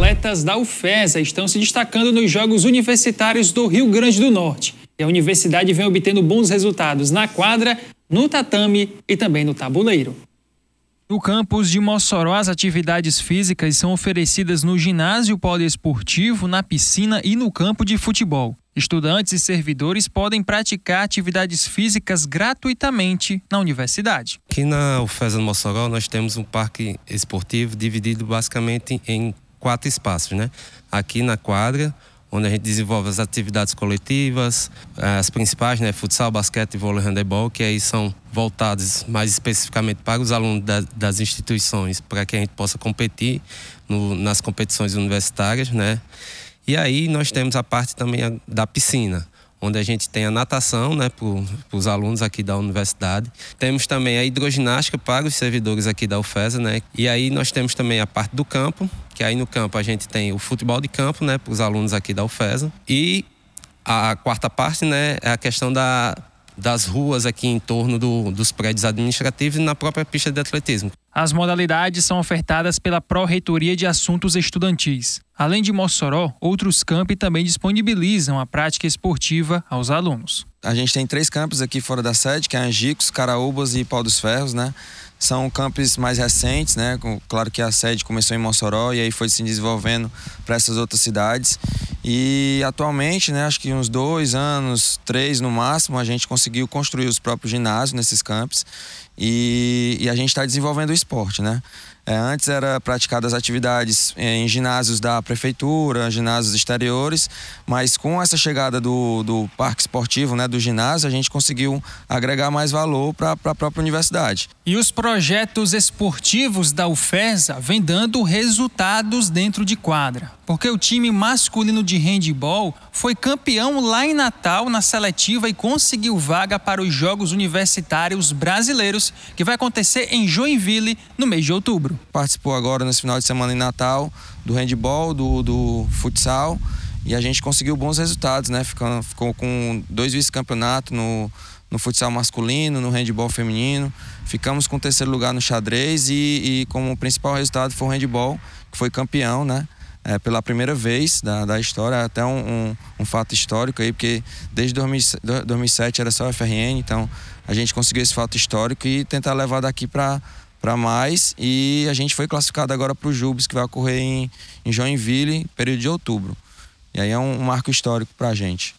atletas da UFESA estão se destacando nos Jogos Universitários do Rio Grande do Norte. E a universidade vem obtendo bons resultados na quadra, no tatame e também no tabuleiro. No campus de Mossoró, as atividades físicas são oferecidas no ginásio poliesportivo, na piscina e no campo de futebol. Estudantes e servidores podem praticar atividades físicas gratuitamente na universidade. Aqui na UFESA de Mossoró, nós temos um parque esportivo dividido basicamente em quatro espaços, né? Aqui na quadra, onde a gente desenvolve as atividades coletivas, as principais, né, futsal, basquete, vôlei, handebol, que aí são voltados mais especificamente para os alunos da, das instituições, para que a gente possa competir no, nas competições universitárias, né? E aí nós temos a parte também da piscina, onde a gente tem a natação, né, para os alunos aqui da universidade. Temos também a hidroginástica para os servidores aqui da UFESA, né? E aí nós temos também a parte do campo, que aí no campo a gente tem o futebol de campo, né, para os alunos aqui da UFESA. E a quarta parte, né, é a questão da das ruas aqui em torno do, dos prédios administrativos e na própria pista de atletismo. As modalidades são ofertadas pela Pró-Reitoria de Assuntos Estudantis. Além de Mossoró, outros campi também disponibilizam a prática esportiva aos alunos. A gente tem três campos aqui fora da sede, que é Angicos, Caraúbas e Pau dos Ferros, né? São campos mais recentes, né? Claro que a sede começou em Mossoró e aí foi se desenvolvendo para essas outras cidades. E atualmente, né, acho que uns dois anos, três no máximo, a gente conseguiu construir os próprios ginásios nesses campos e, e a gente está desenvolvendo o esporte, né? É, antes era praticadas atividades é, em ginásios da prefeitura, ginásios exteriores, mas com essa chegada do, do parque esportivo, né, do ginásio, a gente conseguiu agregar mais valor para a própria universidade. E os projetos esportivos da UFESA vêm dando resultados dentro de quadra, porque o time masculino de handball foi campeão lá em Natal na seletiva e conseguiu vaga para os Jogos Universitários Brasileiros, que vai acontecer em Joinville no mês de outubro. Participou agora nesse final de semana em Natal do handball, do, do futsal e a gente conseguiu bons resultados, né? Ficou, ficou com dois vice-campeonatos no, no futsal masculino, no handball feminino. Ficamos com o terceiro lugar no xadrez e, e como principal resultado foi o handball, que foi campeão, né? É, pela primeira vez da, da história, até um, um, um, fato histórico aí, porque desde 2007 era só o FRN, então a gente conseguiu esse fato histórico e tentar levar daqui para para mais e a gente foi classificado agora para o Jubes que vai ocorrer em, em Joinville, período de outubro. E aí é um, um marco histórico para a gente.